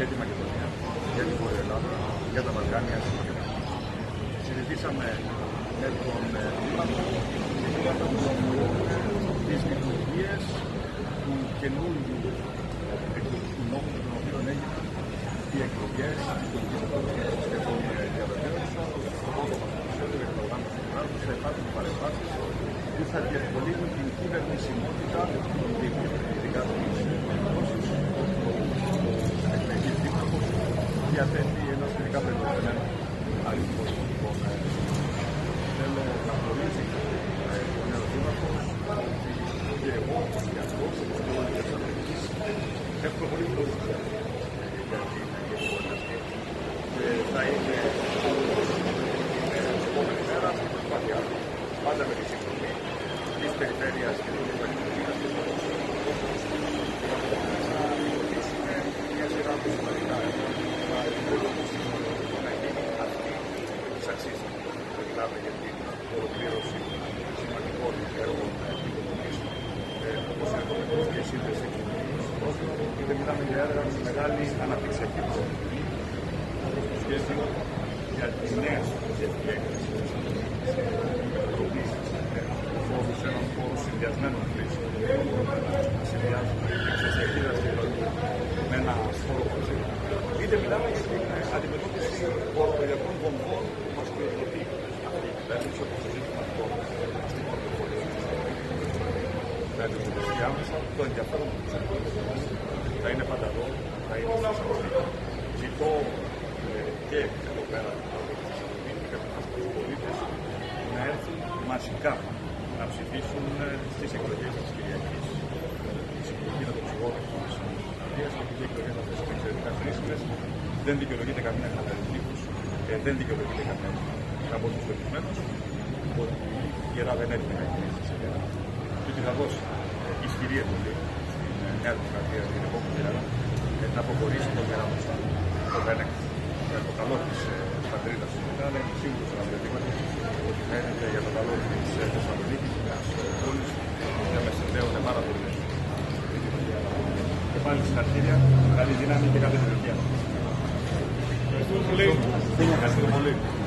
για τη Μακεδονία, για την Βόρεια Ελλάδα, για τα Βαλκάνια συνολικά. Συζητήσαμε με τον ε, Δήμαρχο τις λειτουργίες του καινούργιου του νόμου με τον οποίο έγιναν οι εκλογές της πολιτικής αυτοδοσίας και των διαβεβαίωσεων στο πρώτο πρωτοσέλιδο για το πρόγραμμα του κράτους θα υπάρχουν παρεμβάσεις που θα διευκολύνουν την κυβερνησιμότητα των δήμων, ειδικά των περιπτώσεις διαθέτει ένα σχετικά περιορισμένο αριθμό των Θέλω να γνωρίζει ο νέος δήμαρχος ότι και εγώ και αυτός και όλοι οι Θεσσαλονίκης έχουμε πολύ γνώση για την γεγονότα αυτή και θα είναι την επόμενη μέρα στην προσπάθειά του πάντα με τη συγγνώμη της περιφέρειας και των Ευρωπαϊκών και των να συνδυασμένων χρήσεων είτε μιλάμε για την αντιμετώπιση οροπεδιακών βομβών που μας χρηματοδοτεί αυτή η κυβέρνηση όπως το ζήτημα του στην πρωτοβουλία θα αντιμετωπιστεί άμεσα το ενδιαφέρον τους θα είναι πάντα εδώ, θα είναι στη Θεσσαλονίκη. Ζητώ και εδώ πέρα από τη Θεσσαλονίκη και από τους πολίτες να έρθουν μαζικά να ψηφίσουν στις εκλογές της Κυριακής. Η συμμετοχή με τον ψυχόλογο τη Αντία και επειδή οι εκλογέ αυτέ είναι εξαιρετικά χρήσιμε, δεν δικαιολογείται καμία χαλαρή και δεν δικαιολογείται καμία. Θα πω στου πεπισμένους ότι η Ελλάδα δεν έχει μεγάλη κρίση και ότι θα δώσει ισχυρή εντολή στην Νέα Δημοκρατία την επόμενη μέρα να αποχωρήσει τον γεράδο το Βένεκ για το καλό της πατρίδας του μετά, αλλά είμαι σίγουρος να διαδίματι ότι φαίνεται για το καλό της Θεσσαλονίκης και τη πόλης να με συνδέουν πάρα πολύ. Και πάλι συγχαρητήρια, καλή δύναμη και καλή επιτυχία. Boleh. Kasih boleh.